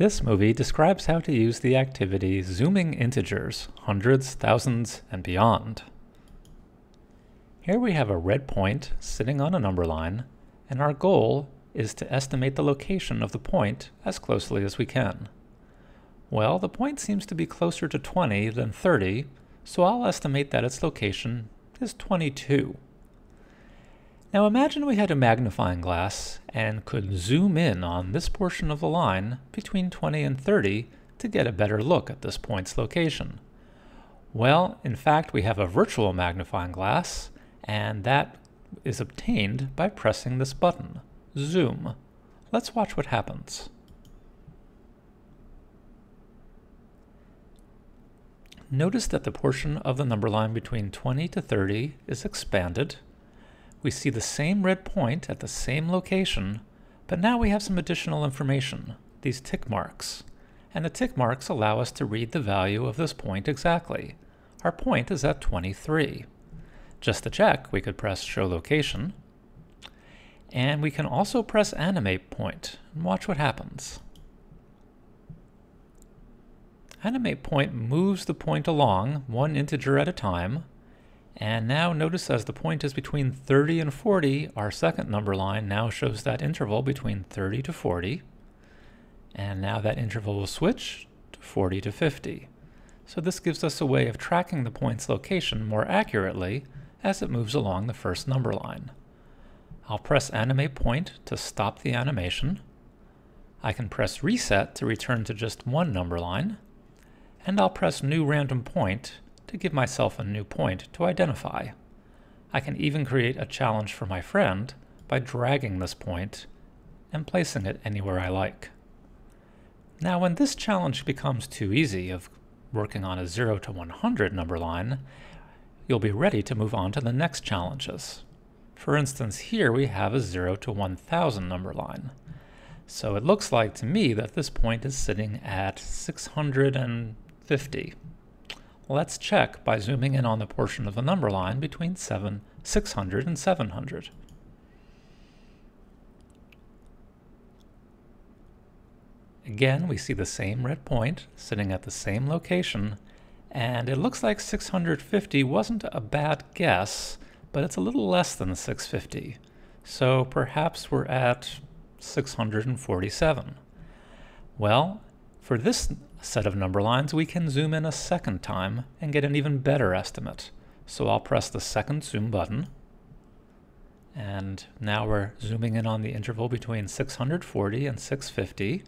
This movie describes how to use the activity zooming integers, hundreds, thousands, and beyond. Here we have a red point sitting on a number line, and our goal is to estimate the location of the point as closely as we can. Well, the point seems to be closer to 20 than 30, so I'll estimate that its location is 22. Now imagine we had a magnifying glass and could zoom in on this portion of the line between 20 and 30 to get a better look at this point's location. Well, in fact, we have a virtual magnifying glass, and that is obtained by pressing this button, Zoom. Let's watch what happens. Notice that the portion of the number line between 20 to 30 is expanded, we see the same red point at the same location, but now we have some additional information, these tick marks. And the tick marks allow us to read the value of this point exactly. Our point is at 23. Just to check, we could press Show Location, and we can also press Animate Point and watch what happens. Animate Point moves the point along, one integer at a time, and now notice as the point is between 30 and 40, our second number line now shows that interval between 30 to 40. And now that interval will switch to 40 to 50. So this gives us a way of tracking the point's location more accurately as it moves along the first number line. I'll press Animate Point to stop the animation. I can press Reset to return to just one number line. And I'll press New Random Point to give myself a new point to identify. I can even create a challenge for my friend by dragging this point and placing it anywhere I like. Now when this challenge becomes too easy of working on a 0 to 100 number line, you'll be ready to move on to the next challenges. For instance, here we have a 0 to 1000 number line. So it looks like to me that this point is sitting at 650. Let's check by zooming in on the portion of the number line between 7, 600 and 700. Again, we see the same red point sitting at the same location, and it looks like 650 wasn't a bad guess, but it's a little less than 650. So perhaps we're at 647. Well, for this set of number lines, we can zoom in a second time and get an even better estimate. So I'll press the second zoom button. And now we're zooming in on the interval between 640 and 650.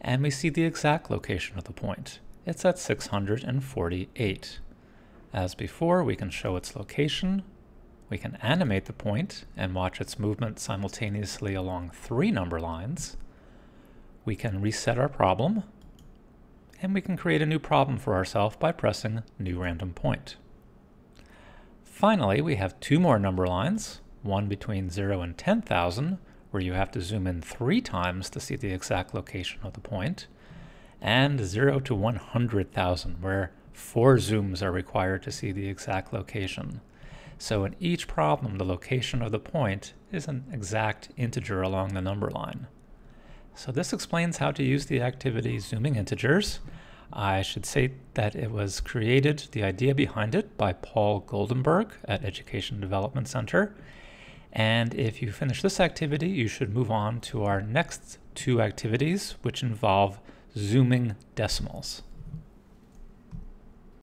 And we see the exact location of the point. It's at 648. As before, we can show its location. We can animate the point and watch its movement simultaneously along three number lines. We can reset our problem and we can create a new problem for ourselves by pressing New Random Point. Finally, we have two more number lines, one between 0 and 10,000, where you have to zoom in three times to see the exact location of the point, and 0 to 100,000, where four zooms are required to see the exact location. So in each problem, the location of the point is an exact integer along the number line. So this explains how to use the activity zooming integers. I should say that it was created, the idea behind it, by Paul Goldenberg at Education Development Center. And if you finish this activity, you should move on to our next two activities, which involve zooming decimals.